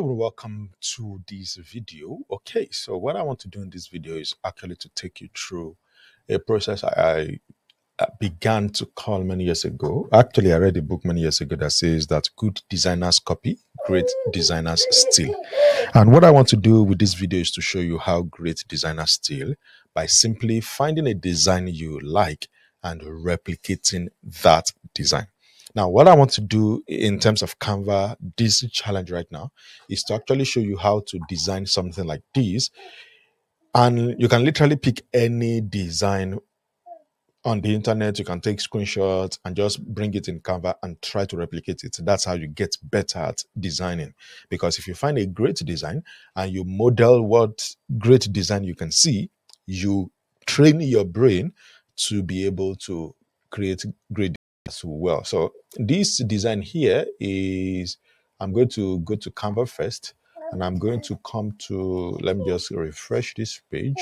welcome to this video. Okay so what i want to do in this video is actually to take you through a process i, began to call many years ago. Actually i read a book many years ago that says that good designers copy great designers steal. And what i want to do with this video is to show you how great designers steal by simply finding a design you like and replicating that design now, what I want to do in terms of Canva, this challenge right now, is to actually show you how to design something like this. And you can literally pick any design on the internet. You can take screenshots and just bring it in Canva and try to replicate it. That's how you get better at designing. Because if you find a great design and you model what great design you can see, you train your brain to be able to create great as well. So this design here is, I'm going to go to Canva first and I'm going to come to, let me just refresh this page.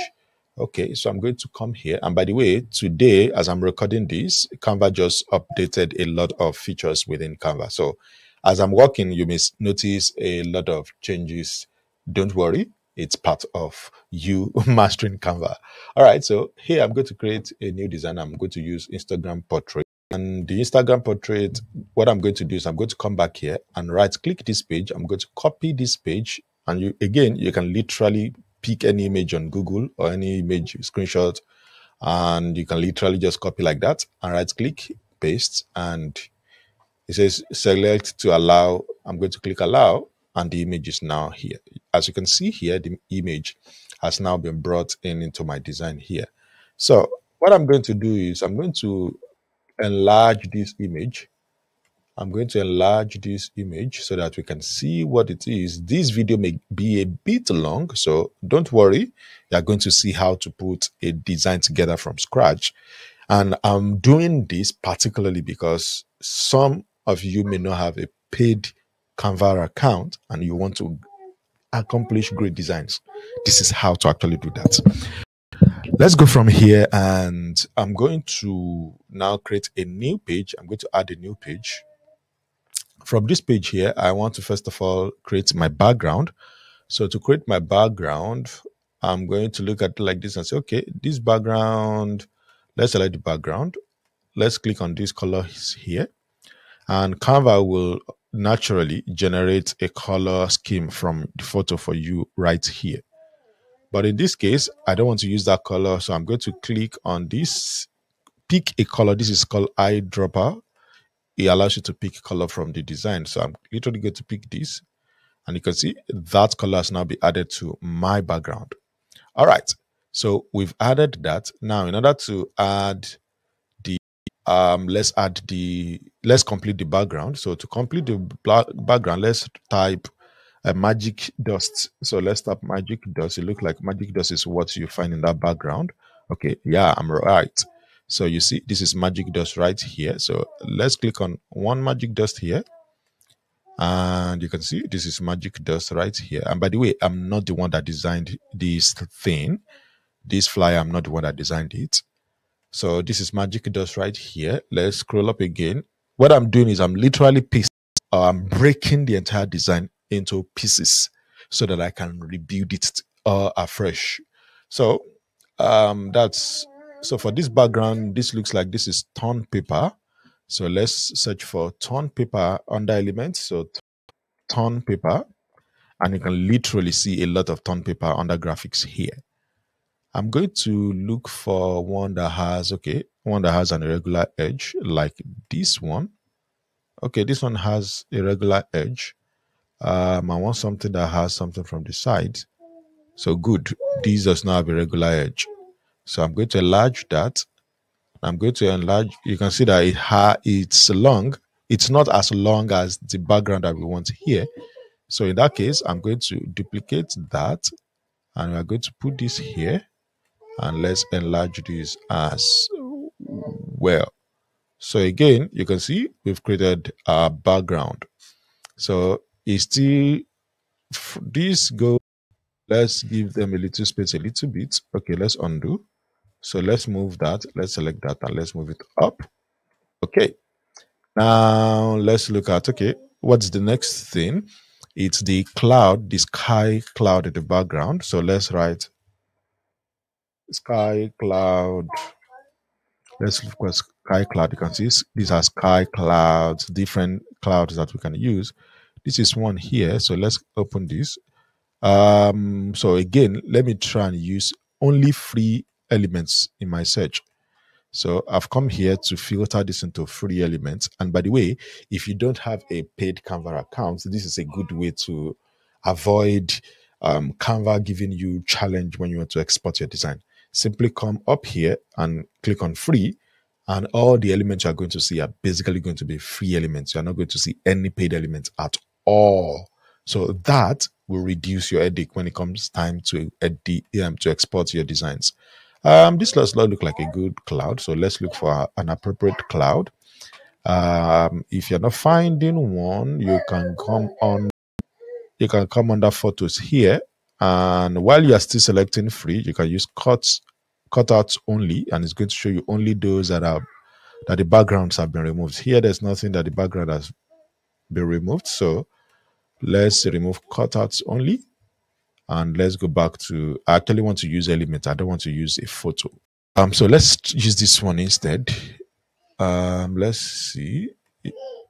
Okay, so I'm going to come here. And by the way, today, as I'm recording this, Canva just updated a lot of features within Canva. So as I'm working, you may notice a lot of changes. Don't worry, it's part of you mastering Canva. All right, so here I'm going to create a new design. I'm going to use Instagram portrait. And the Instagram portrait, what I'm going to do is I'm going to come back here and right click this page. I'm going to copy this page. And you again, you can literally pick any image on Google or any image screenshot. And you can literally just copy like that and right click, paste. And it says select to allow. I'm going to click allow and the image is now here. As you can see here, the image has now been brought in into my design here. So what I'm going to do is I'm going to enlarge this image. I'm going to enlarge this image so that we can see what it is. This video may be a bit long, so don't worry. You're going to see how to put a design together from scratch. And I'm doing this particularly because some of you may not have a paid Canva account and you want to accomplish great designs. This is how to actually do that. Let's go from here and I'm going to now create a new page. I'm going to add a new page. From this page here, I want to first of all create my background. So to create my background, I'm going to look at like this and say, okay, this background, let's select the background. Let's click on these colors here. And Canva will naturally generate a color scheme from the photo for you right here. But in this case, I don't want to use that color. So I'm going to click on this, pick a color. This is called eyedropper. It allows you to pick color from the design. So I'm literally going to pick this. And you can see that color has now been added to my background. All right. So we've added that. Now, in order to add the, um, let's add the, let's complete the background. So to complete the background, let's type a magic dust. So let's stop magic dust. It look like magic dust is what you find in that background. Okay, yeah, I'm right. So you see, this is magic dust right here. So let's click on one magic dust here. And you can see this is magic dust right here. And by the way, I'm not the one that designed this thing. This flyer, I'm not the one that designed it. So this is magic dust right here. Let's scroll up again. What I'm doing is I'm literally pasting, uh, I'm breaking the entire design into pieces so that I can rebuild it uh, afresh. So um, that's so for this background, this looks like this is torn paper. So let's search for torn paper under elements. So torn paper, and you can literally see a lot of torn paper under graphics here. I'm going to look for one that has okay, one that has an irregular edge like this one. Okay, this one has a regular edge um, I want something that has something from the side. So good. This does not have a regular edge. So I'm going to enlarge that. I'm going to enlarge. You can see that it ha it's long. It's not as long as the background that we want here. So in that case, I'm going to duplicate that and we're going to put this here and let's enlarge this as well. So again, you can see we've created a background. So is still this go let's give them a little space a little bit okay let's undo so let's move that let's select that and let's move it up okay now let's look at okay what's the next thing it's the cloud, the sky cloud in the background. So let's write sky cloud. Let's look at sky cloud. You can see these are sky clouds, different clouds that we can use. This is one here. So let's open this. Um, so again, let me try and use only free elements in my search. So I've come here to filter this into free elements. And by the way, if you don't have a paid Canva account, this is a good way to avoid um, Canva giving you challenge when you want to export your design. Simply come up here and click on free and all the elements you're going to see are basically going to be free elements. You're not going to see any paid elements at all. So that will reduce your headache when it comes time to um, to export your designs. Um, this does not look like a good cloud, so let's look for an appropriate cloud. Um, if you're not finding one, you can come on, you can come under photos here, and while you are still selecting free, you can use cuts, cutouts only, and it's going to show you only those that are that the backgrounds have been removed. Here, there's nothing that the background has been removed, so let's remove cutouts only and let's go back to I actually want to use element. I don't want to use a photo. Um, so let's use this one instead. Um, let's see.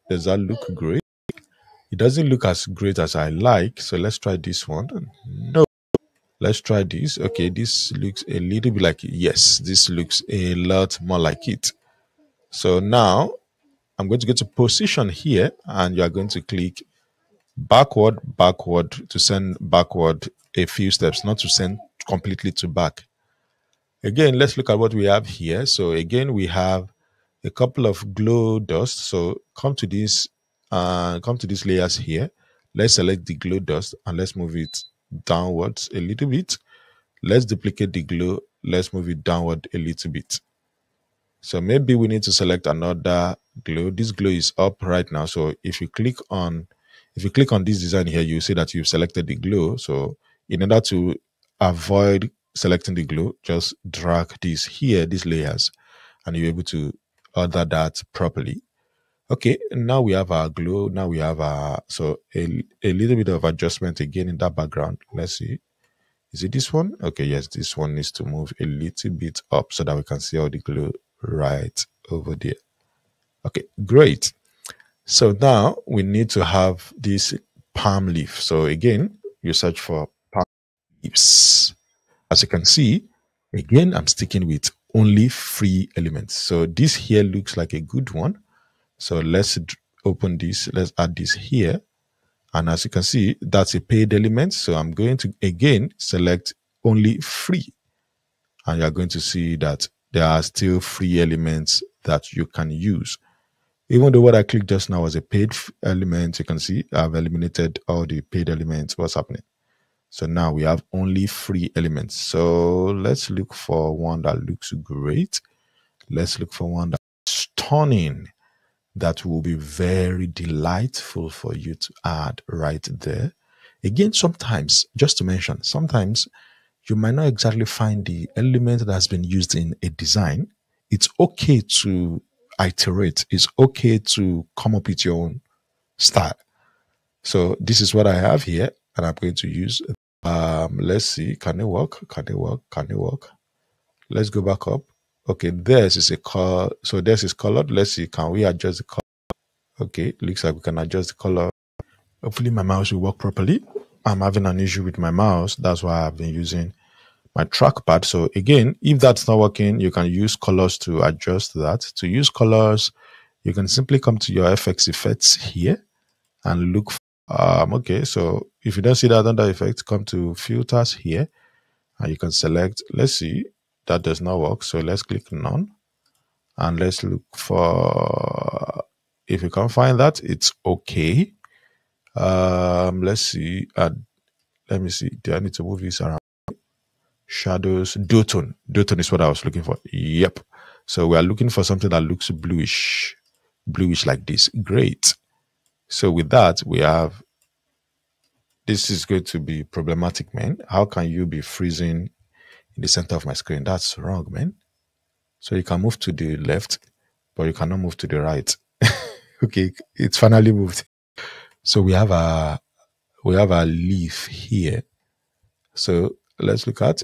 Does that look great? It doesn't look as great as I like. So let's try this one. No. Let's try this. Okay, this looks a little bit like yes, this looks a lot more like it. So now I'm going to go to position here and you are going to click backward, backward to send backward a few steps, not to send completely to back. Again, let's look at what we have here. So again, we have a couple of glow dust. So come to this, uh, come to these layers here. Let's select the glow dust and let's move it downwards a little bit. Let's duplicate the glow. Let's move it downward a little bit. So maybe we need to select another glow. This glow is up right now. So if you click on, if you click on this design here, you see that you've selected the glow. So in order to avoid selecting the glow, just drag these here, these layers, and you're able to order that properly. Okay, now we have our glow. Now we have our, so a, a little bit of adjustment again in that background. Let's see. Is it this one? Okay, yes, this one needs to move a little bit up so that we can see all the glow right over there. Okay, great. So now we need to have this palm leaf. So again, you search for palm leaves. as you can see, again, I'm sticking with only free elements. So this here looks like a good one. So let's open this. Let's add this here. And as you can see, that's a paid element. So I'm going to again select only free. And you're going to see that there are still free elements that you can use. Even though what I clicked just now was a paid element, you can see I've eliminated all the paid elements. What's happening? So now we have only free elements. So let's look for one that looks great. Let's look for one that's stunning. That will be very delightful for you to add right there. Again, sometimes, just to mention, sometimes you might not exactly find the element that has been used in a design. It's okay to iterate. It's okay to come up with your own style. So this is what I have here and I'm going to use um, let's see. Can it work? Can it work? Can it work? Let's go back up. Okay, this is a color. So this is colored. Let's see. Can we adjust the color? Okay, looks like we can adjust the color. Hopefully my mouse will work properly. I'm having an issue with my mouse. That's why I've been using my trackpad. So again, if that's not working, you can use colors to adjust that. To use colors, you can simply come to your FX effects here and look um, okay, so if you don't see that under effect, come to filters here and you can select, let's see, that does not work. So let's click none and let's look for, if you can't find that, it's okay. Um, let's see, uh, let me see, do I need to move this around? Shadows, duotone, duotone is what I was looking for. Yep. So we are looking for something that looks bluish, bluish like this. Great. So with that, we have this is going to be problematic, man. How can you be freezing in the center of my screen? That's wrong, man. So you can move to the left, but you cannot move to the right. okay, it's finally moved. So we have a we have a leaf here. So let's look at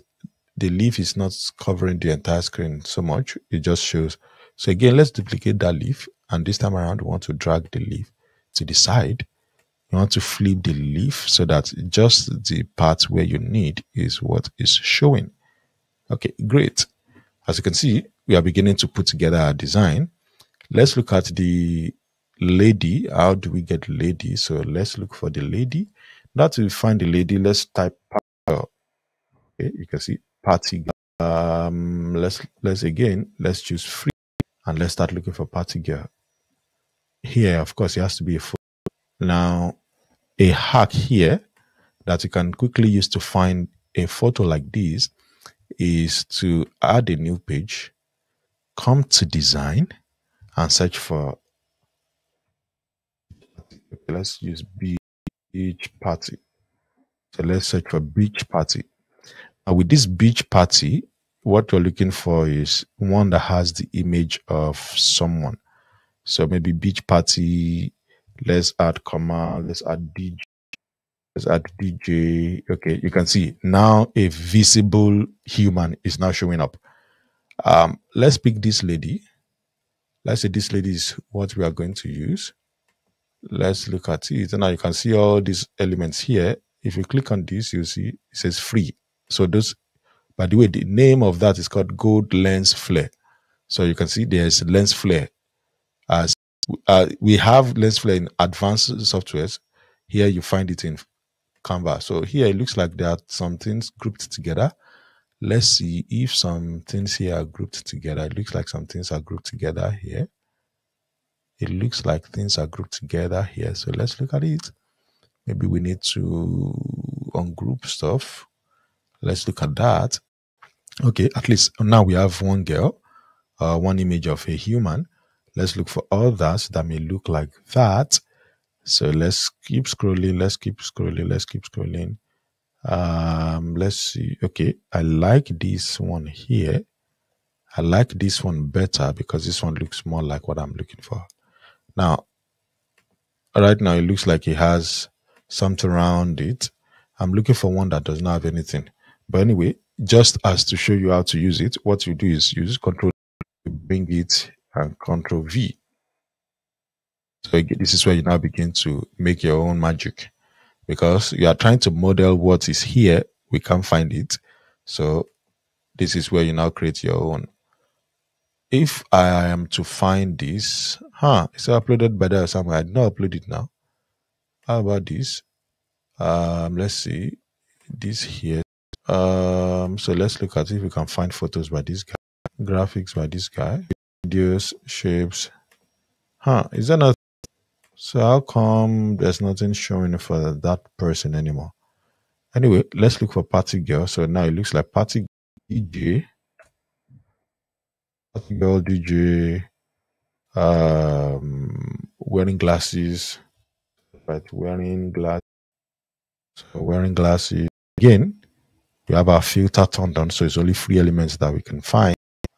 the leaf is not covering the entire screen so much. It just shows. So again, let's duplicate that leaf. And this time around, we want to drag the leaf to the side. You want to flip the leaf so that just the part where you need is what is showing. Okay, great. As you can see, we are beginning to put together our design. Let's look at the lady. How do we get lady? So let's look for the lady. Now to find the lady, let's type okay, you can see party um let's let's again let's choose free and let's start looking for party girl. Here of course it has to be a photo now a hack here that you can quickly use to find a photo like this is to add a new page come to design and search for let's use beach party. So let's search for beach party now with this beach party what we're looking for is one that has the image of someone. So maybe beach party let's add comma let's add dj let's add dj okay you can see now a visible human is now showing up. Um let's pick this lady. Let's say this lady is what we are going to use. Let's look at it. And now you can see all these elements here. If you click on this you see it says free so those by the way the name of that is called gold lens flare. So you can see there's lens flare. As uh, we have lens flare in advanced softwares. Here you find it in canva. So here it looks like there are some things grouped together. Let's see if some things here are grouped together. It looks like some things are grouped together here. It looks like things are grouped together here. So let's look at it. Maybe we need to ungroup stuff. Let's look at that. Okay, at least now we have one girl, uh, one image of a human. Let's look for others that may look like that. So let's keep scrolling. Let's keep scrolling. Let's keep scrolling. Um, let's see. Okay, I like this one here. I like this one better because this one looks more like what I'm looking for. Now, right now it looks like it has something around it. I'm looking for one that does not have anything. But anyway, just as to show you how to use it, what you do is use Control bring it and Control V. So this is where you now begin to make your own magic because you are trying to model what is here. We can't find it. So this is where you now create your own if I am to find this, huh, it's uploaded by there somewhere. I did not upload it now. How about this? Um, let's see this here. Um, so let's look at if we can find photos by this guy, graphics by this guy, videos, shapes. Huh, is that not? So how come there's nothing showing for that person anymore? Anyway, let's look for party girl. So now it looks like party DJ party girl DJ um, wearing glasses, but wearing glass, so wearing glasses. Again, we have our filter turned on, so it's only three elements that we can find.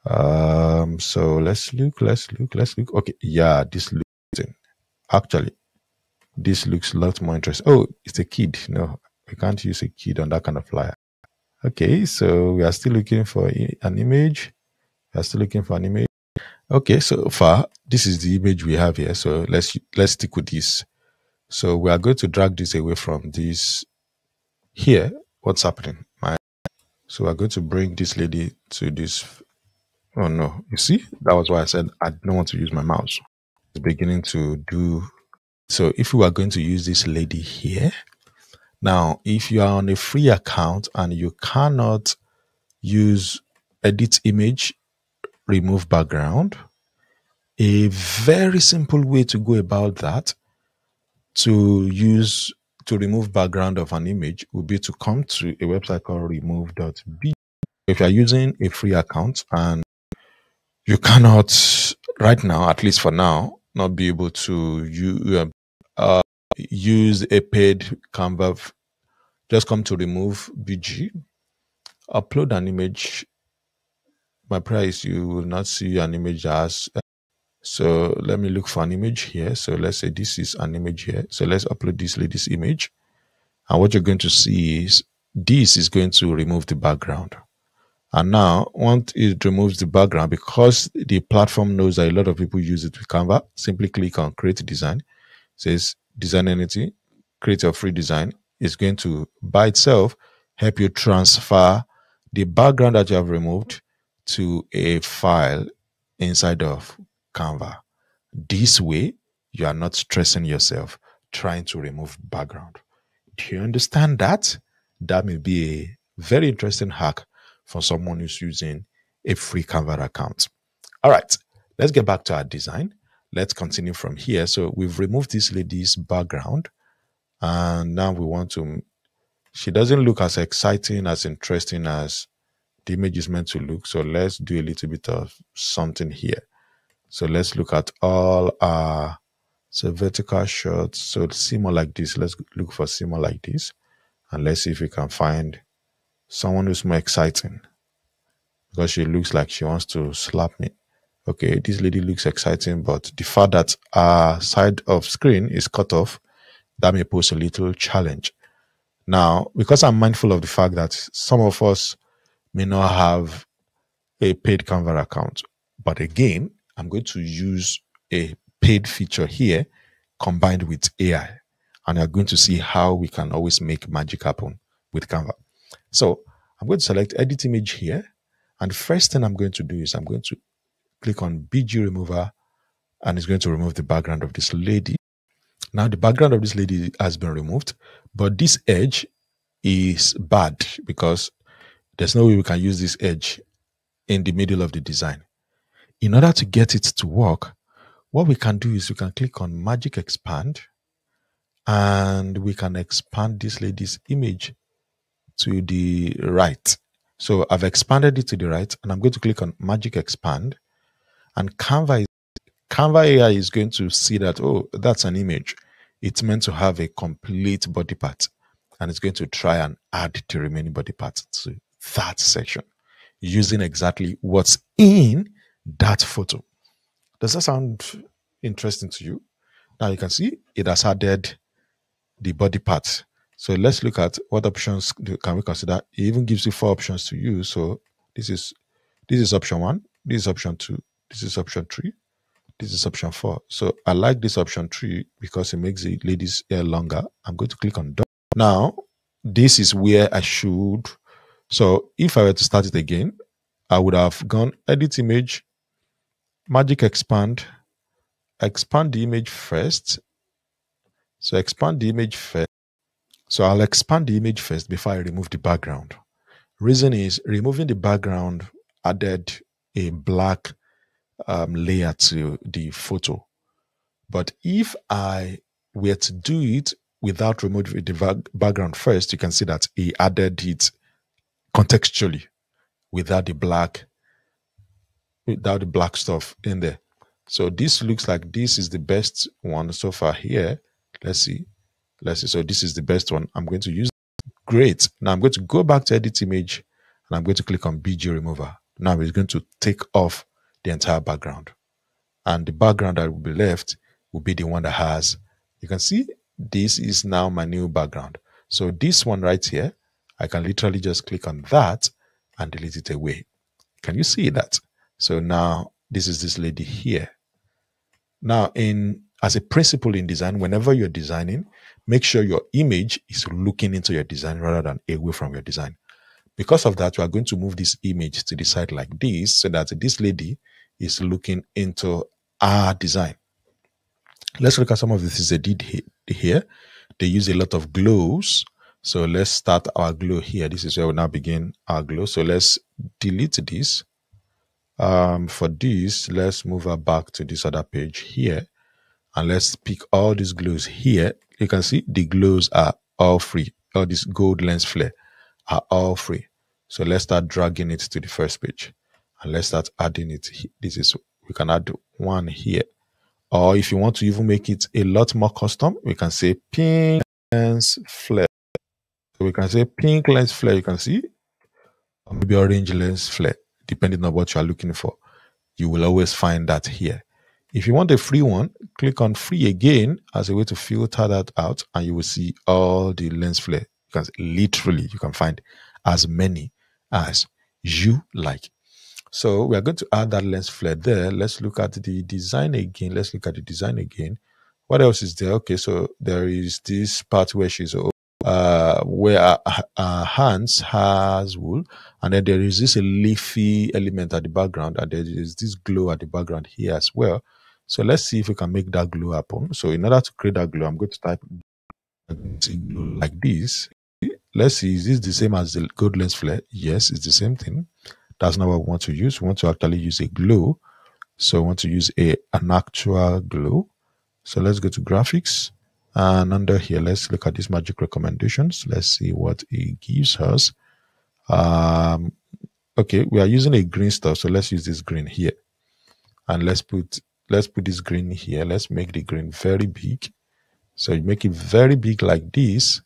Um, so let's look, let's look, let's look. Okay, yeah, this looks actually this looks a lot more interesting. Oh, it's a kid. No, we can't use a kid on that kind of flyer. Okay, so we are still looking for an image. We are still looking for an image. Okay, so far this is the image we have here. So let's let's stick with this. So we are going to drag this away from this here. What's happening? So we're going to bring this lady to this. Oh no, you see, that was why I said I don't want to use my mouse. It's beginning to do so if we are going to use this lady here, now if you are on a free account and you cannot use edit image remove background. A very simple way to go about that to use to remove background of an image would be to come to a website called remove.bg. If you're using a free account and you cannot right now, at least for now, not be able to you um, uh, use a paid Canva, just come to remove BG, upload an image my prayer is you will not see an image as so let me look for an image here so let's say this is an image here so let's upload this lady's image And what you're going to see is this is going to remove the background. And now, once it removes the background, because the platform knows that a lot of people use it with Canva, simply click on Create Design. It says Design Entity, create your free design. It's going to, by itself, help you transfer the background that you have removed to a file inside of Canva. This way, you are not stressing yourself trying to remove background. Do you understand that? That may be a very interesting hack for someone who's using a free Canva account. All right, let's get back to our design. Let's continue from here. So we've removed this lady's background and now we want to, she doesn't look as exciting, as interesting as the image is meant to look. So let's do a little bit of something here. So let's look at all our so vertical shots. So more like this. Let's look for more like this. And let's see if we can find someone who's more exciting. Because she looks like she wants to slap me. Okay, this lady looks exciting, but the fact that our side of screen is cut off, that may pose a little challenge. Now, because I'm mindful of the fact that some of us may not have a paid Canva account, but again, I'm going to use a paid feature here combined with AI. And you're going to see how we can always make magic happen with Canva. So I'm going to select edit image here. And first thing I'm going to do is I'm going to click on BG remover and it's going to remove the background of this lady. Now the background of this lady has been removed, but this edge is bad because there's no way we can use this edge in the middle of the design. In order to get it to work, what we can do is we can click on Magic Expand and we can expand this lady's image to the right. So I've expanded it to the right and I'm going to click on Magic Expand and Canva is, Canva AI is going to see that, oh, that's an image. It's meant to have a complete body part and it's going to try and add the remaining body parts to that section using exactly what's in that photo. Does that sound interesting to you? Now you can see it has added the body part. So let's look at what options can we consider. It even gives you four options to use. So this is this is option one, this is option two, this is option three, this is option four. So I like this option three because it makes the lady's hair longer. I'm going to click on done. Now this is where I should. So if I were to start it again, I would have gone edit image, magic expand, expand the image first. So expand the image first. So I'll expand the image first before I remove the background. Reason is removing the background added a black um, layer to the photo. But if I were to do it without removing the background first, you can see that he added it contextually without the black without the black stuff in there. So this looks like this is the best one so far here. Let's see. Let's see. So this is the best one. I'm going to use. Great. Now I'm going to go back to edit image and I'm going to click on BG remover. Now it's going to take off the entire background. And the background that will be left will be the one that has, you can see this is now my new background. So this one right here, I can literally just click on that and delete it away. Can you see that? So now this is this lady here. Now, in as a principle in design, whenever you're designing, make sure your image is looking into your design rather than away from your design. Because of that, we are going to move this image to the side like this so that this lady is looking into our design. Let's look at some of the things they did here. They use a lot of glows. So let's start our glow here. This is where we now begin our glow. So let's delete this um, for this, let's move her back to this other page here. And let's pick all these glows here. You can see the glows are all free. All these gold lens flare are all free. So let's start dragging it to the first page. And let's start adding it. This is, we can add one here. Or if you want to even make it a lot more custom, we can say pink lens flare. So we can say pink lens flare, you can see, or maybe orange lens flare depending on what you are looking for. You will always find that here. If you want a free one, click on free again as a way to filter that out and you will see all the lens flare. Because literally you can find as many as you like. So we are going to add that lens flare there. Let's look at the design again. Let's look at the design again. What else is there? Okay, so there is this part where she's uh, where uh, uh, uh, our, our, hands has wool, and then there is this leafy element at the background, and there is this glow at the background here as well. So let's see if we can make that glow happen. So in order to create that glow, I'm going to type like this. Let's see, is this the same as the gold lens flare? Yes, it's the same thing. That's not what we want to use. We want to actually use a glow. So I want to use a an actual glow. So let's go to graphics. And under here, let's look at these magic recommendations. Let's see what it gives us. Um, okay, we are using a green stuff. So let's use this green here. And let's put let's put this green here. Let's make the green very big. So you make it very big like this.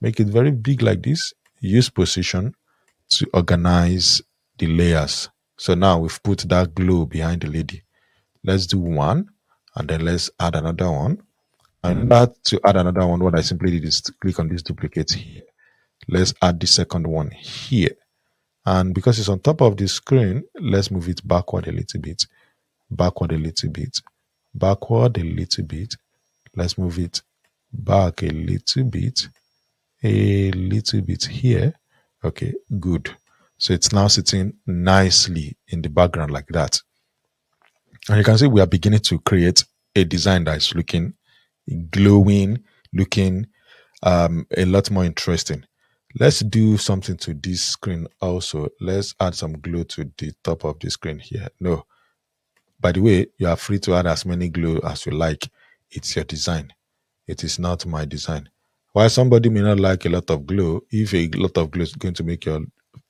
Make it very big like this. Use position to organize the layers. So now we've put that glow behind the lady. Let's do one and then let's add another one. And that to add another one, what I simply did is to click on this duplicate here. Let's add the second one here. And because it's on top of the screen, let's move it backward a little bit, backward a little bit, backward a little bit. Let's move it back a little bit, a little bit here. Okay, good. So it's now sitting nicely in the background like that. And you can see we are beginning to create a design that is looking glowing, looking um, a lot more interesting. Let's do something to this screen also. Let's add some glow to the top of the screen here. No. By the way, you are free to add as many glow as you like. It's your design. It is not my design. While somebody may not like a lot of glow, if a lot of glow is going to make your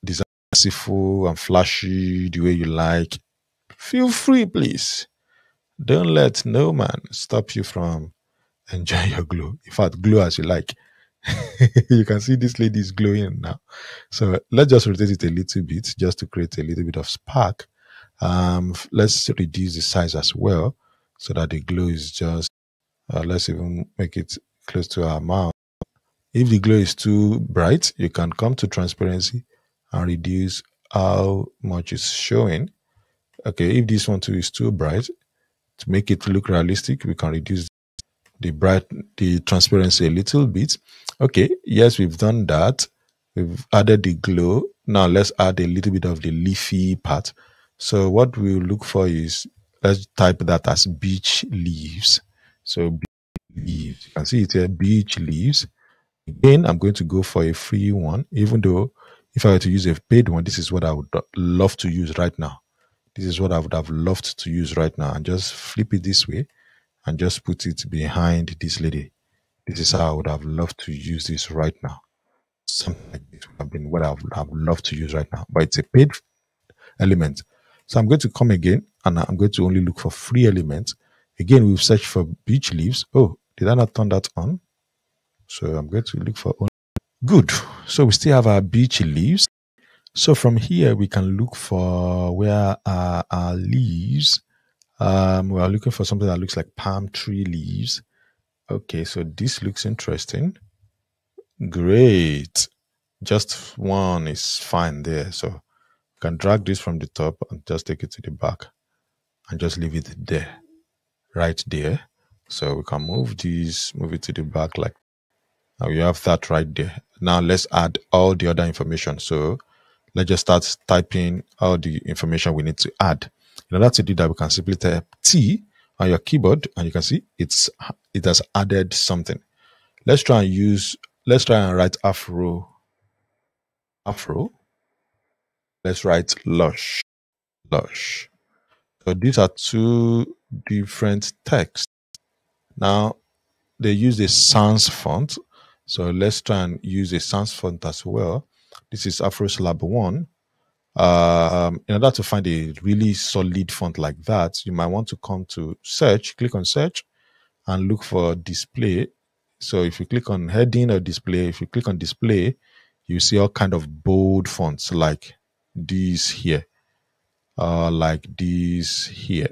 design fanciful and flashy the way you like, feel free, please. Don't let no man stop you from enjoying your glow. In fact, glow as you like. you can see this lady is glowing now. So let's just rotate it a little bit just to create a little bit of spark. Um, let's reduce the size as well so that the glow is just, uh, let's even make it close to our mouth. If the glow is too bright, you can come to transparency and reduce how much is showing. Okay, if this one too is too bright, to make it look realistic, we can reduce the bright, the transparency a little bit. Okay, yes, we've done that. We've added the glow. Now let's add a little bit of the leafy part. So what we'll look for is, let's type that as beach leaves. So leaves, you can see it here, beach leaves. Again, I'm going to go for a free one, even though if I were to use a paid one, this is what I would love to use right now. This is what I would have loved to use right now and just flip it this way and just put it behind this lady. This is how I would have loved to use this right now. Something like this would have been what I would have loved to use right now, but it's a paid element. So I'm going to come again and I'm going to only look for free elements. Again, we've searched for beach leaves. Oh, did I not turn that on? So I'm going to look for only. Good. So we still have our beach leaves. So from here, we can look for where are our leaves. Um, we are looking for something that looks like palm tree leaves. Okay, so this looks interesting. Great. Just one is fine there. So you can drag this from the top and just take it to the back and just leave it there, right there. So we can move this, move it to the back like now you have that right there. Now let's add all the other information. So let's just start typing all the information we need to add. In order to do that, we can simply type T on your keyboard and you can see it's it has added something. Let's try and use let's try and write afro afro. Let's write lush. Lush. So these are two different texts. Now they use a sans font so let's try and use a sans font as well. This is AfroSlab 1. Um, in order to find a really solid font like that, you might want to come to search, click on search and look for display. So if you click on heading or display, if you click on display, you see all kind of bold fonts like these here, uh, like these here.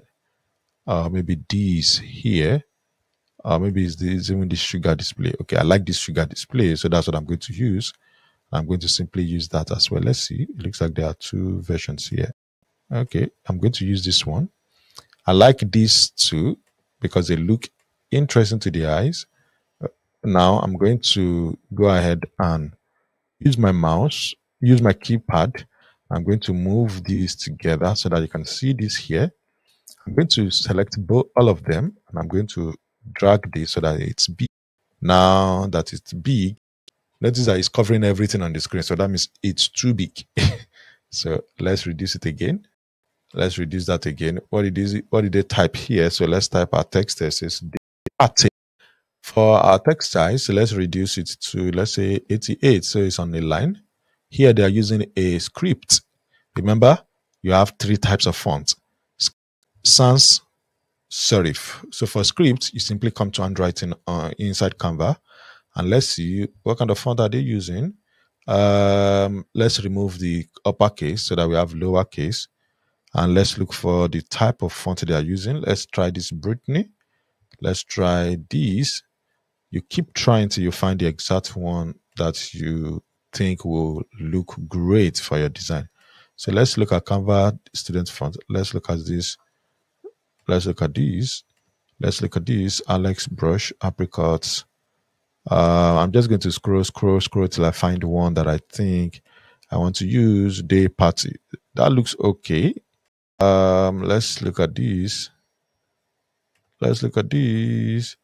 uh, maybe these here. Uh, maybe it's, this, even this sugar display. Okay, I like this sugar display, so that's what I'm going to use. I'm going to simply use that as well. Let's see. It looks like there are two versions here. Okay, I'm going to use this one. I like these two because they look interesting to the eyes. Uh, now I'm going to go ahead and use my mouse, use my keypad. I'm going to move these together so that you can see this here. I'm going to select both all of them and I'm going to drag this so that it's big. Now that it's big, notice that it's covering everything on the screen. So that means it's too big. so let's reduce it again. Let's reduce that again. What did, what did they type here? So let's type our text as is for our text size, let's reduce it to, let's say 88. So it's on the line. Here they are using a script. Remember, you have three types of fonts. Sans serif. So for script, you simply come to handwriting uh, inside Canva. And let's see what kind of font are they using. Um, let's remove the uppercase so that we have lowercase. And let's look for the type of font they are using. Let's try this Brittany. Let's try this you keep trying till you find the exact one that you think will look great for your design. So let's look at Canva student font. Let's look at this. Let's look at these. Let's look at these. Alex brush apricots. Uh, I'm just going to scroll, scroll, scroll till I find one that I think I want to use. Day party. That looks okay. Um, let's look at these. Let's look at these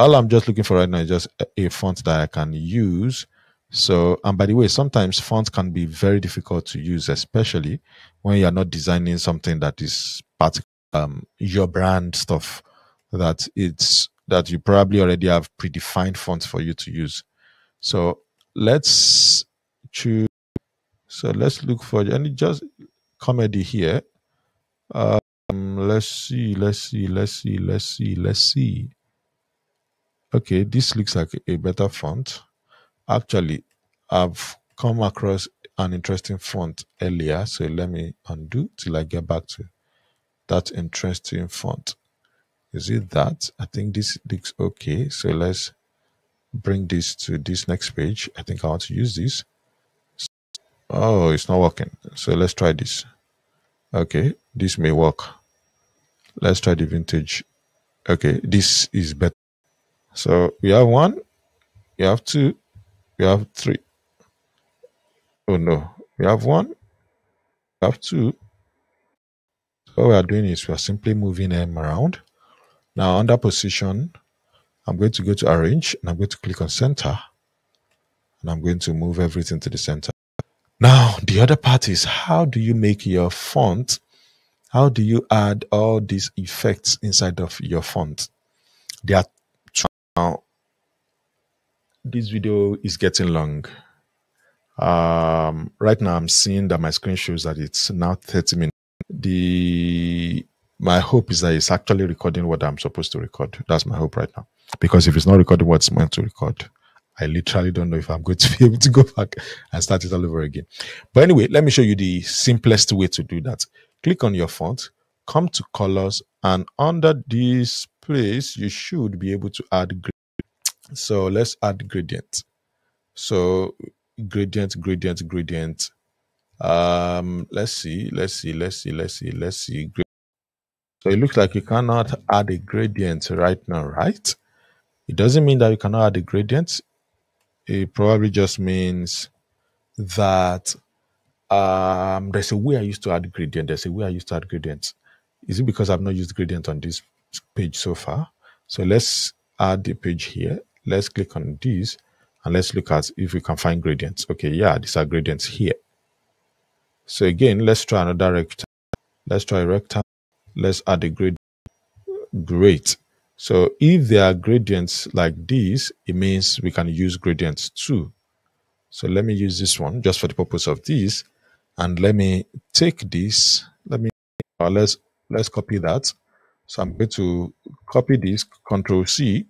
all I'm just looking for right now is just a, font that I can use. So, and by the way, sometimes fonts can be very difficult to use, especially when you're not designing something that is part um, your brand stuff that it's that you probably already have predefined fonts for you to use. So let's choose. So let's look for any just comedy here. Um, let's see, let's see, let's see, let's see, let's see. Okay, this looks like a better font. Actually, I've come across an interesting font earlier, so let me undo till I get back to that interesting font. Is it that? I think this looks okay. So let's bring this to this next page. I think I want to use this. Oh, it's not working. So let's try this. Okay, this may work. Let's try the vintage. Okay, this is better. So we have one, we have two, we have three. Oh no, we have one, we have two. So what we are doing is we are simply moving them around. Now under position, I'm going to go to arrange and I'm going to click on center and I'm going to move everything to the center. Now, the other part is how do you make your font? How do you add all these effects inside of your font? There are now, this video is getting long. Um, right now, I'm seeing that my screen shows that it's now 30 minutes. The my hope is that it's actually recording what I'm supposed to record. That's my hope right now. Because if it's not recording what's meant to record, I literally don't know if I'm going to be able to go back and start it all over again. But anyway, let me show you the simplest way to do that. Click on your font, come to colors, and under this place, you should be able to add gradient. so let's add gradient. So gradient, gradient, gradient. Um, let's see, let's see, let's see, let's see, let's see. It looks like you cannot add a gradient right now, right? It doesn't mean that you cannot add a gradient. It probably just means that um, there's a way I used to add gradient. There's a way I used to add gradient. Is it because I've not used gradient on this page so far? So let's add the page here let's click on this and let's look at if we can find gradients. Okay, yeah, these are gradients here. So again, let's try another rectangle. Let's try a rectangle. Let's add a gradient. Great. So if there are gradients like these, it means we can use gradients too. So let me use this one just for the purpose of this. And let me take this. Let me, uh, let's, let's copy that. So I'm going to copy this, Control C,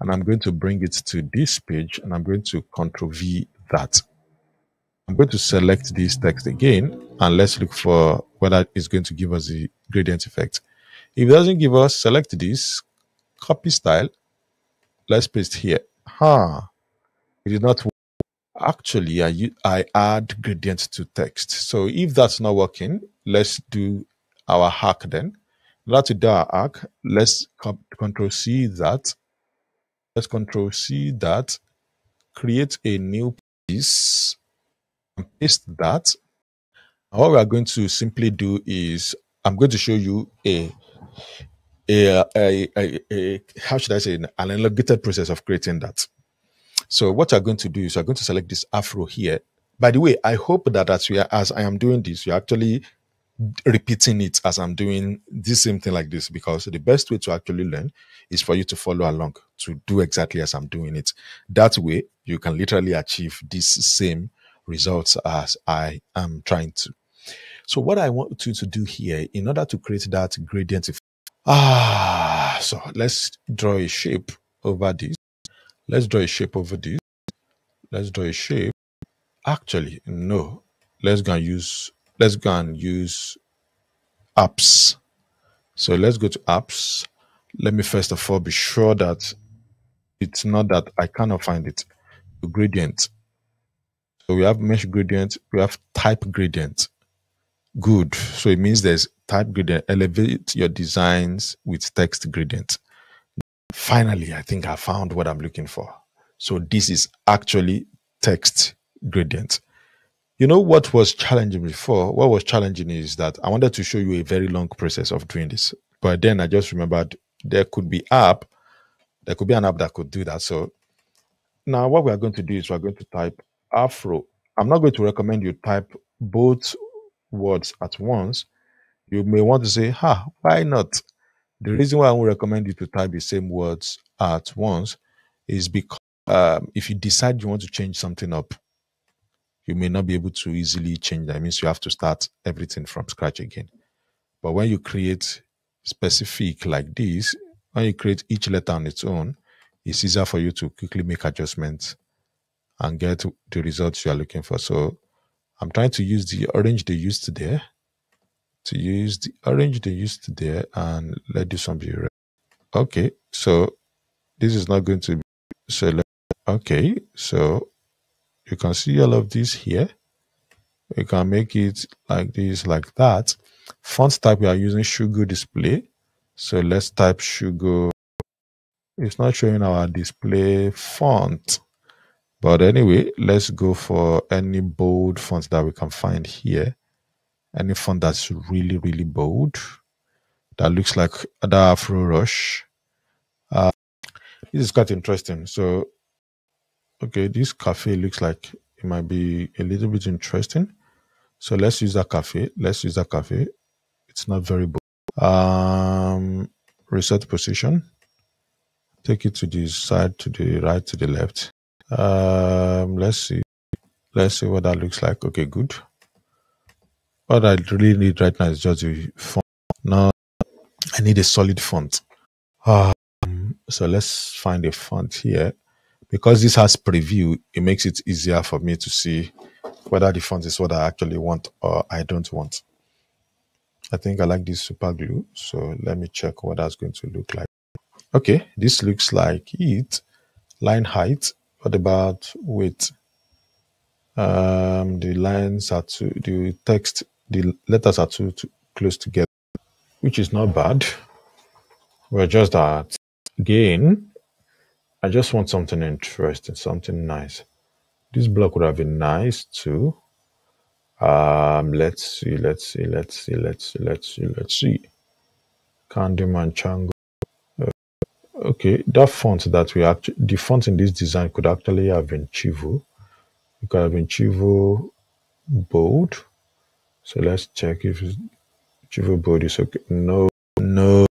and I'm going to bring it to this page and I'm going to control V that. I'm going to select this text again and let's look for whether it's going to give us the gradient effect. If it doesn't give us, select this, copy style. Let's paste here. Huh. It did not work. Actually, I, I add gradient to text. So if that's not working, let's do our hack then. Let's do our hack. Let's control C that. Let's control C that. Create a new piece and paste that. And what we are going to simply do is I'm going to show you a a, a, a, a how should I say an elongated process of creating that. So what you're going to do is you're going to select this afro here. By the way, I hope that as we are, as I am doing this, you're actually repeating it as I'm doing this same thing like this because the best way to actually learn is for you to follow along to do exactly as I'm doing it. That way you can literally achieve this same results as I am trying to. So what I want you to do here in order to create that gradient effect, ah, so let's draw a shape over this. Let's draw a shape over this. Let's draw a shape. Actually, no. Let's go and use let's go and use apps. So let's go to apps. Let me first of all be sure that it's not that I cannot find it. The gradient. So we have mesh gradient, we have type gradient. Good. So it means there's type gradient. Elevate your designs with text gradient. Finally, I think I found what I'm looking for. So this is actually text gradient. You know what was challenging before? What was challenging is that I wanted to show you a very long process of doing this. But then I just remembered there could be app, there could be an app that could do that. So now what we are going to do is we're going to type Afro. I'm not going to recommend you type both words at once. You may want to say, ha, why not? The reason why I won't recommend you to type the same words at once is because um, if you decide you want to change something up, you may not be able to easily change that. Means you have to start everything from scratch again. But when you create specific like this, when you create each letter on its own, it's easier for you to quickly make adjustments and get the results you are looking for. So I'm trying to use the orange they used there to use the orange they used there and let this one be red. Okay, so this is not going to be so okay, so you can see all of this here. You can make it like this, like that. Font type, we are using Shugo display. So let's type Shugo. It's not showing our display font. But anyway, let's go for any bold font that we can find here. Any font that's really, really bold. That looks like the Afro Rush. Uh, this is quite interesting. So okay, this cafe looks like it might be a little bit interesting. So let's use that cafe. Let's use that cafe. It's not very bold. Um, reset position. Take it to the side, to the right, to the left. Um, let's see. Let's see what that looks like. Okay, good. What I really need right now is just a font. Now I need a solid font. Um, so let's find a font here because this has preview, it makes it easier for me to see whether the font is what I actually want or I don't want. I think I like this super glue. So let me check what that's going to look like. Okay, this looks like it. Line height. What about width? Um, the lines are too, the text, the letters are too, too close together, which is not bad. We're just that. Again, I just want something interesting, something nice. This block would have been nice too. Um, let's see, let's see, let's see, let's see, let's see, let's see. Candyman Chango. Okay, that font that we actually, the font in this design could actually have been Chivo. It could have been Chivo bold. So let's check if Chivo bold is okay. No, no,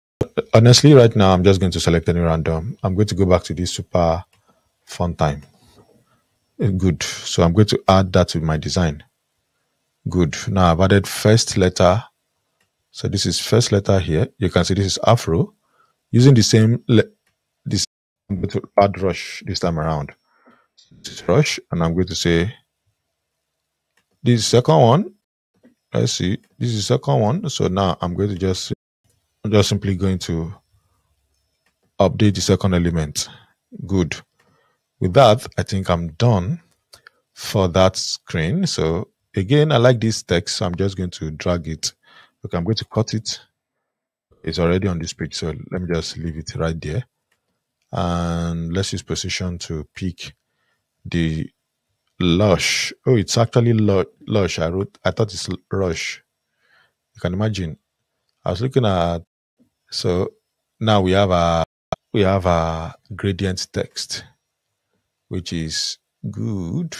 honestly, right now, I'm just going to select any random. I'm going to go back to this super font time. Eh, good. So I'm going to add that to my design. Good. Now I've added first letter. So this is first letter here. You can see this is Afro. Using the same, this, I'm going to add rush this time around. This is rush. And I'm going to say, this second one. Let's see. This is second one. So now I'm going to just I'm just simply going to update the second element. Good. With that, I think I'm done for that screen. So again, I like this text, so I'm just going to drag it. Okay, I'm going to cut it. It's already on this page, so let me just leave it right there. And let's use position to pick the lush. Oh, it's actually lush. I wrote, I thought it's rush. You can imagine. I was looking at, so now we have a, we have a gradient text, which is good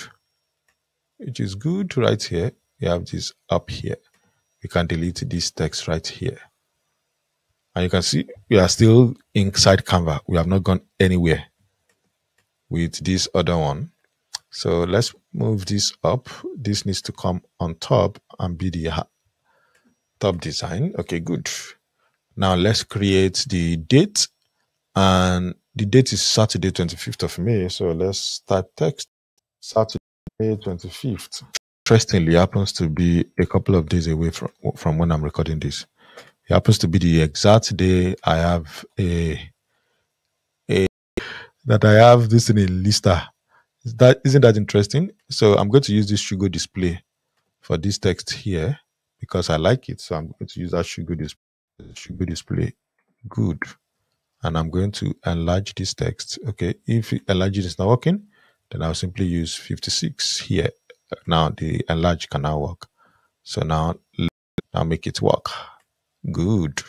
which is good right here. We have this up here. We can delete this text right here. And you can see we are still inside Canva. We have not gone anywhere with this other one. So let's move this up. This needs to come on top and be the top design. Okay, good. Now let's create the date. And the date is Saturday, 25th of May. So let's type text Saturday. May 25th. Interestingly, happens to be a couple of days away from, from when I'm recording this. It happens to be the exact day I have a, a that I have this in a lister. Is that isn't that interesting? So I'm going to use this sugar display for this text here because I like it. So I'm going to use that sugar display. Sugar display. Good. And I'm going to enlarge this text. Okay. If enlarging is not working, then I'll simply use 56 here. Now the enlarge can now work. So now I'll make it work. Good.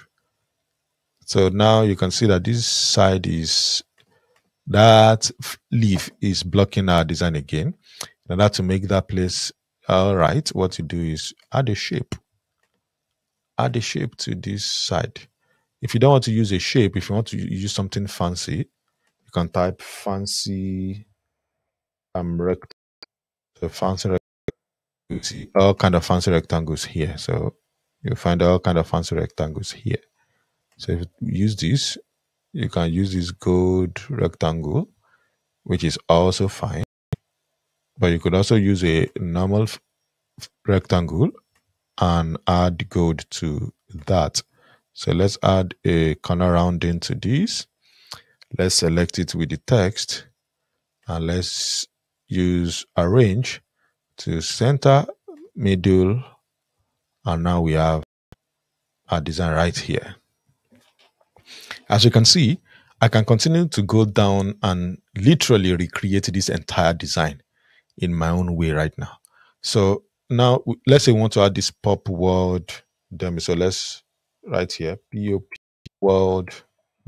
So now you can see that this side is that leaf is blocking our design again. In order to make that place all right, what you do is add a shape. Add a shape to this side. If you don't want to use a shape, if you want to use something fancy, you can type fancy um rect the fancy you see all kind of fancy rectangles here. So you'll find all kind of fancy rectangles here. So if you use this, you can use this gold rectangle, which is also fine. But you could also use a normal rectangle and add gold to that. So let's add a corner rounding to this. Let's select it with the text and let's use arrange to center, middle, and now we have our design right here. As you can see, I can continue to go down and literally recreate this entire design in my own way right now. So now let's say we want to add this pop world demo. So let's right here, pop world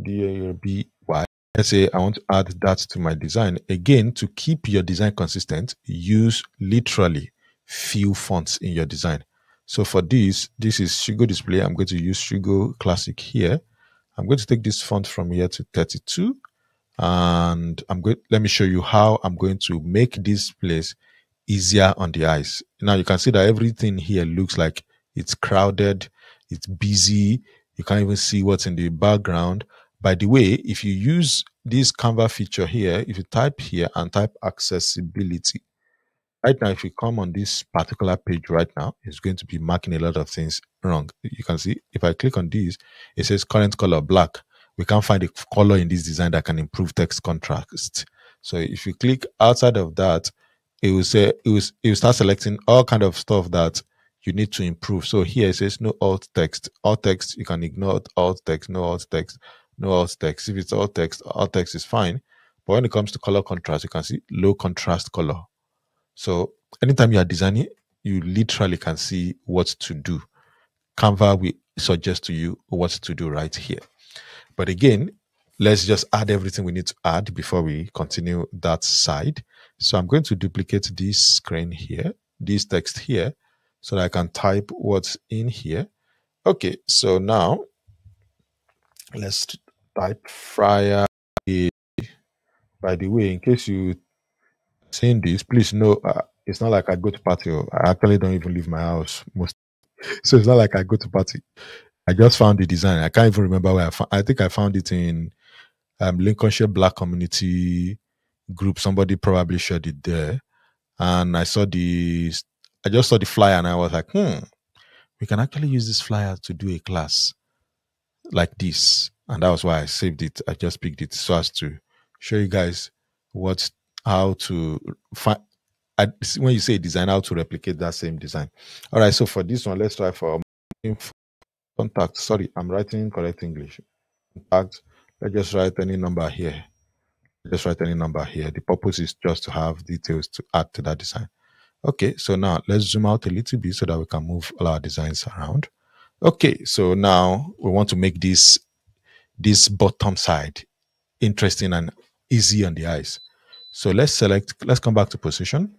d a b y let's say I want to add that to my design. Again, to keep your design consistent, use literally few fonts in your design. So for this, this is Shugo Display. I'm going to use Shugo Classic here. I'm going to take this font from here to 32. And I'm going, let me show you how I'm going to make this place easier on the eyes. Now you can see that everything here looks like it's crowded, it's busy. You can't even see what's in the background. By the way, if you use this Canva feature here, if you type here and type accessibility, right now, if you come on this particular page right now, it's going to be marking a lot of things wrong. You can see if I click on this, it says current color black. We can't find a color in this design that can improve text contrast. So if you click outside of that, it will say it it will start selecting all kind of stuff that you need to improve. So here it says no alt text. Alt text, you can ignore alt text, no alt text no alt text. If it's alt text, alt text is fine. But when it comes to color contrast, you can see low contrast color. So anytime you are designing, you literally can see what to do. Canva will suggest to you what to do right here. But again, let's just add everything we need to add before we continue that side. So I'm going to duplicate this screen here, this text here, so that I can type what's in here. Okay, so now let's type fryer. By the way, in case you seen this, please know uh, it's not like I go to party. Oh. I actually don't even leave my house most. So it's not like I go to party. I just found the design. I can't even remember where I found. I think I found it in um, Lincolnshire Black Community group. Somebody probably shared it there, and I saw the. I just saw the flyer and I was like, hmm, we can actually use this flyer to do a class. like this. And that was why I saved it. I just picked it so as to show you guys what, how to find, when you say design, how to replicate that same design. All right. So for this one, let's try for contact. Sorry, I'm writing correct English. Contact. Let's just write any number here. Just write any number here. The purpose is just to have details to add to that design. Okay, so now let's zoom out a little bit so that we can move all our designs around. Okay, so now we want to make this this bottom side interesting and easy on the eyes. So let's select, let's come back to position.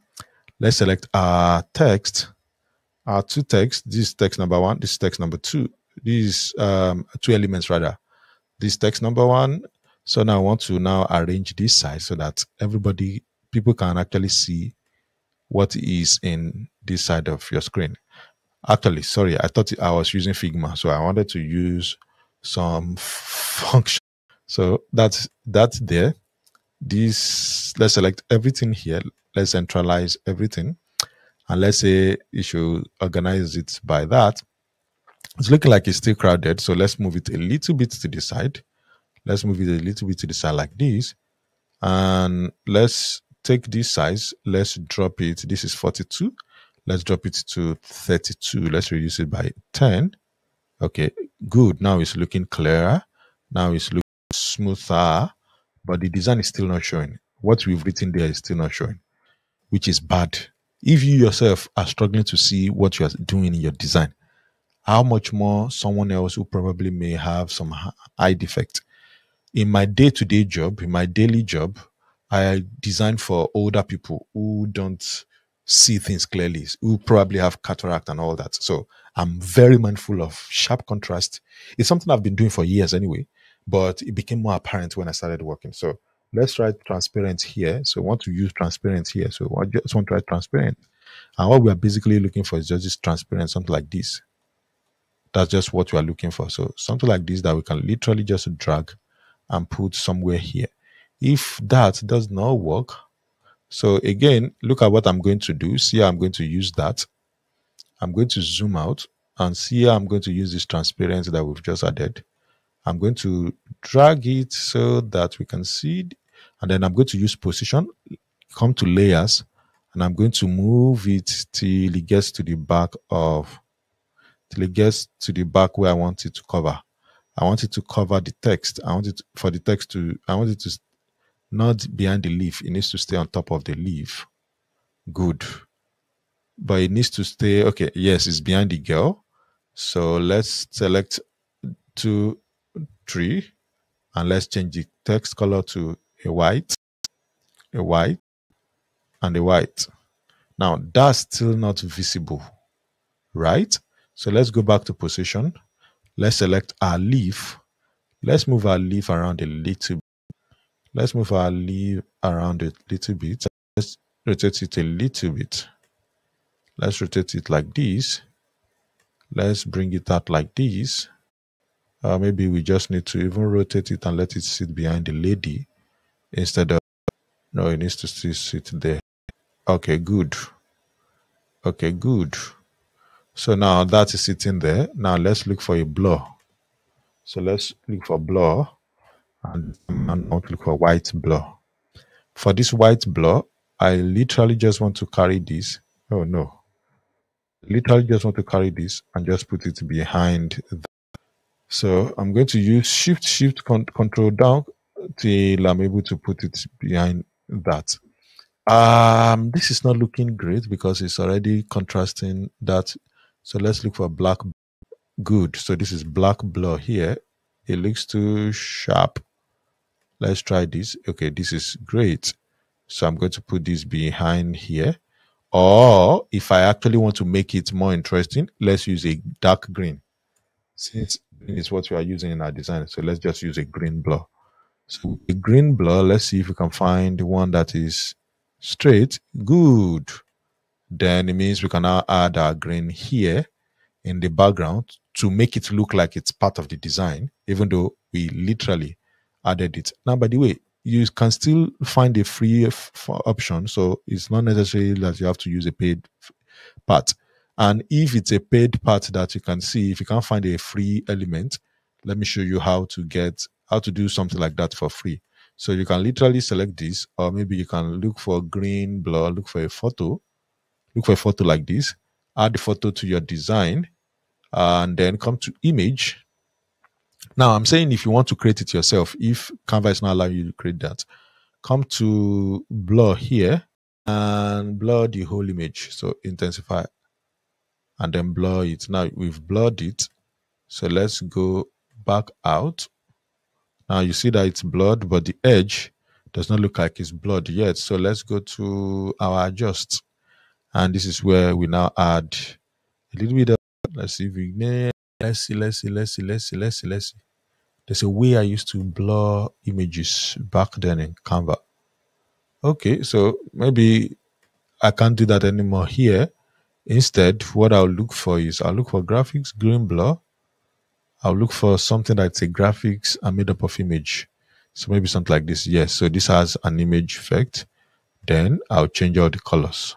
Let's select our text, our two texts. This text number one, this text number two. These um, two elements rather. This text number one. So now I want to now arrange this side so that everybody, people can actually see what is in this side of your screen. Actually, sorry, I thought I was using Figma, so I wanted to use some function. So that's that's there. This let's select everything here. Let's centralize everything, and let's say you should organize it by that. It's looking like it's still crowded, so let's move it a little bit to the side. Let's move it a little bit to the side like this, and let's take this size, let's drop it. This is 42. Let's drop it to 32. Let's reduce it by 10. Okay, good. Now it's looking clearer. Now it's looking smoother, but the design is still not showing. What we've written there is still not showing, which is bad. If you yourself are struggling to see what you are doing in your design, how much more someone else who probably may have some eye defect. In my day to day job, in my daily job, I design for older people who don't see things clearly, who probably have cataract and all that. So I'm very mindful of sharp contrast. It's something I've been doing for years anyway, but it became more apparent when I started working. So let's try transparent here. So I want to use transparent here. So I just want to try transparent. And what we are basically looking for is just this transparent, something like this. That's just what we are looking for. So something like this that we can literally just drag and put somewhere here. If that does not work, so again, look at what I'm going to do. See I'm going to use that. I'm going to zoom out and see I'm going to use this transparency that we've just added. I'm going to drag it so that we can see. And then I'm going to use position, come to layers, and I'm going to move it till it gets to the back of, till it gets to the back where I want it to cover. I want it to cover the text. I want it to, for the text to, I want it to not behind the leaf. It needs to stay on top of the leaf. Good. But it needs to stay, okay, yes, it's behind the girl. So let's select two, three, and let's change the text color to a white, a white, and a white. Now that's still not visible, right? So let's go back to position. Let's select our leaf. Let's move our leaf around a little bit. Let's move our leaf around a little bit. Let's rotate it a little bit. Let's rotate it like this. Let's bring it out like this. Uh, maybe we just need to even rotate it and let it sit behind the lady instead of, no, it needs to still sit there. Okay, good. Okay, good. So now that is sitting there. Now let's look for a blur. So let's look for blur and I'm not look for white blur. For this white blur, I literally just want to carry this. Oh no. Literally just want to carry this and just put it behind. So I'm going to use shift, shift, con control down till I'm able to put it behind that. Um, this is not looking great because it's already contrasting that. So let's look for black. Good. So this is black blur here. It looks too sharp. Let's try this. Okay, this is great. So I'm going to put this behind here. Or if I actually want to make it more interesting, let's use a dark green. Since is what we are using in our design, so let's just use a green blur. So a green blur, let's see if we can find one that is straight. Good. Then it means we can now add our green here in the background to make it look like it's part of the design, even though we literally added it. Now, by the way, you can still find a free option. So it's not necessary that you have to use a paid part. And if it's a paid part that you can see, if you can't find a free element, let me show you how to get how to do something like that for free. So you can literally select this or maybe you can look for green blur look for a photo look for a photo like this add the photo to your design and then come to image. Now i'm saying if you want to create it yourself if canva is not allowing you to create that come to blur here and blur the whole image. So intensify and then blur it. Now we've blurred it. So let's go back out. Now you see that it's blurred but the edge does not look like it's blurred yet. So let's go to our adjust. And this is where we now add a little bit of let's see if we may let's see let's see let's see let's see let's see let's see. There's a way i used to blur images back then in canva. Okay so maybe i can't do that anymore here instead what i'll look for is i'll look for graphics green blur. I'll look for something that's a graphics and made up of image. So maybe something like this. Yes so this has an image effect. Then i'll change all the colors.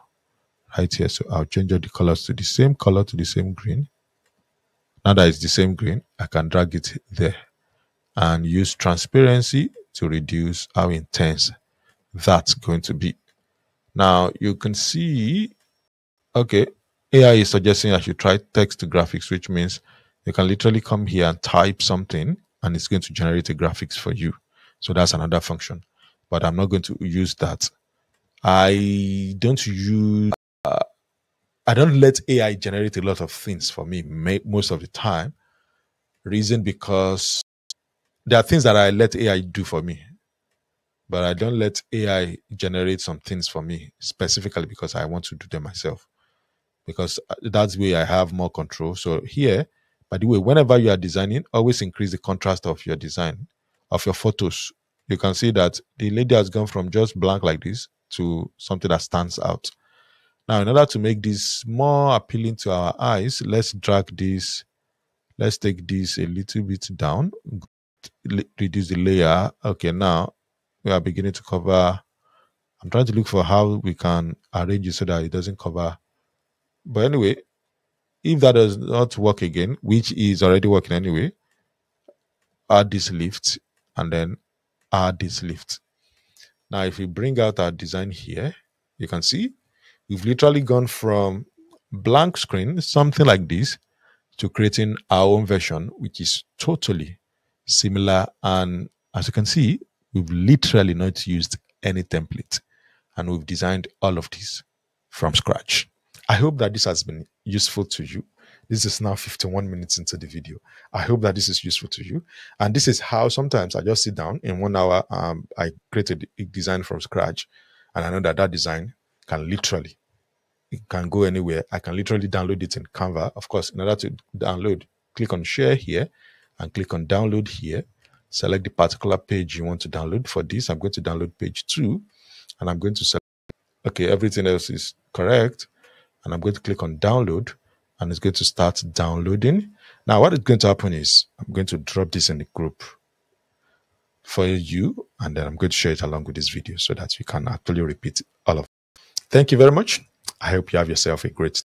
Right here so i'll change all the colors to the same color to the same green. Now that it's the same green i can drag it there and use transparency to reduce how intense that's going to be. Now you can see, okay, AI is suggesting I should try text to graphics, which means you can literally come here and type something and it's going to generate a graphics for you. So that's another function, but I'm not going to use that. I don't use, uh, I don't let AI generate a lot of things for me most of the time. Reason because there are things that I let AI do for me but I don't let AI generate some things for me specifically because I want to do them myself. Because uh, that's where I have more control. So here, by the way, whenever you are designing, always increase the contrast of your design, of your photos. You can see that the lady has gone from just blank like this to something that stands out. Now, in order to make this more appealing to our eyes, let's drag this. Let's take this a little bit down, reduce the layer. Okay, now we are beginning to cover. I'm trying to look for how we can arrange it so that it doesn't cover. But anyway, if that does not work again, which is already working anyway, add this lift and then add this lift. Now, if we bring out our design here, you can see we've literally gone from blank screen, something like this, to creating our own version, which is totally similar. And as you can see, We've literally not used any template and we've designed all of this from scratch. I hope that this has been useful to you. This is now 51 minutes into the video. I hope that this is useful to you. And this is how sometimes I just sit down in one hour. Um, I created a design from scratch and I know that that design can literally, it can go anywhere. I can literally download it in Canva. Of course, in order to download, click on share here and click on download here select the particular page you want to download. For this, I'm going to download page two, and I'm going to select, okay, everything else is correct. And I'm going to click on download, and it's going to start downloading. Now, what is going to happen is I'm going to drop this in the group for you, and then I'm going to share it along with this video so that you can actually repeat all of it. Thank you very much. I hope you have yourself a great